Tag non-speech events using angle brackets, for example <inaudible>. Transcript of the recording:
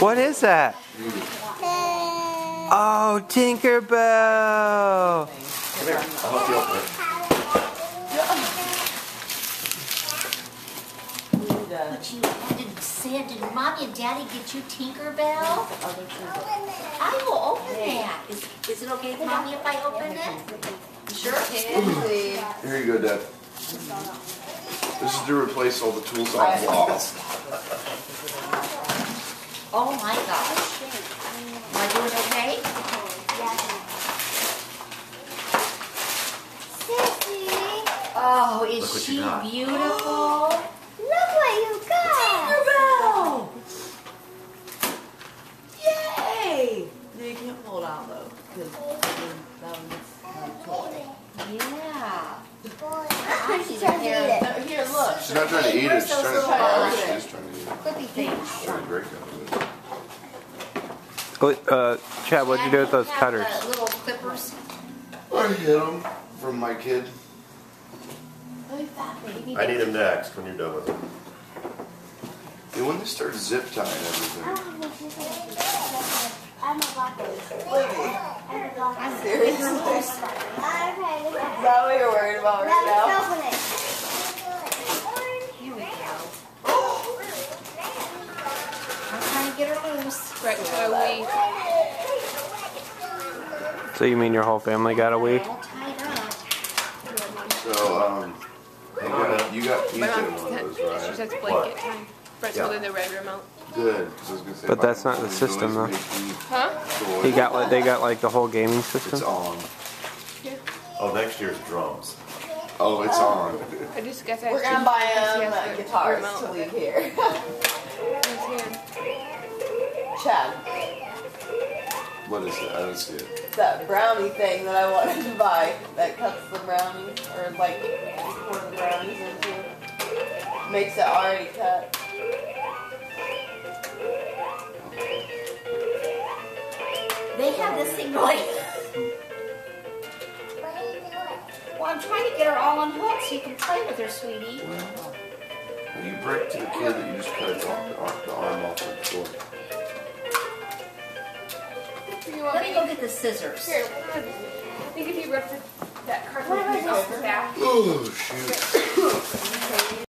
What is that? Oh, Tinkerbell! Come here. I'll help you open it. But you did Sam, did mommy and daddy get you Tinkerbell? I will open that. Is, is it okay, mommy, if I open it? You Sure. Here you go, Dad. This is to replace all the tools on the walls. Oh my gosh. Am I doing okay? Sissy, Oh, is Look what she got. beautiful? <gasps> look what you got. Tinkerbell! Yay! No, you can't pull it out though, because that one's my toy. Yeah. I She's She's not trying to eat it, she's trying to Those borrow it. She is trying to eat it. Clippy things. She's trying to break it. Uh, Chad, what'd you do with those cutters? the Little clippers. I hit them from my kid. Look at that baby. I need him next when you're done with him. And when they start zip tying everything. I'm a blocker. I'm a blocker. Seriously? Is that what you're worried about right now? let's open it. Here we go. I'm trying to get her loose. Right, so we, So you mean your whole family got a Wii? All tied up. So, um, you got, you got, you my did mom one of those, she right? says blanket time. Brett's Yeah. holding the red remote. Good. 'cause I was gonna say, But that's not the system, though. Huh? toy. He got like they got like the whole gaming It's system. on. Oh, next year's drums. Oh, it's on. I just guess I We're gonna buy him yes, guitars to leave here. His hand. Chad, What is it? I don't see it. that brownie thing that I wanted to buy that cuts the brownies, or like, pour the brownies into. Makes it already cut. They have this thing going. Well, I'm trying to get her all unhooked so you can play with her, sweetie. Well, when you break to the kid that you just cut off the arm, the arm off the toy. You want Let me me go get the scissors. Here, I think if you rip that cardboard piece off the back. Oh, shoot.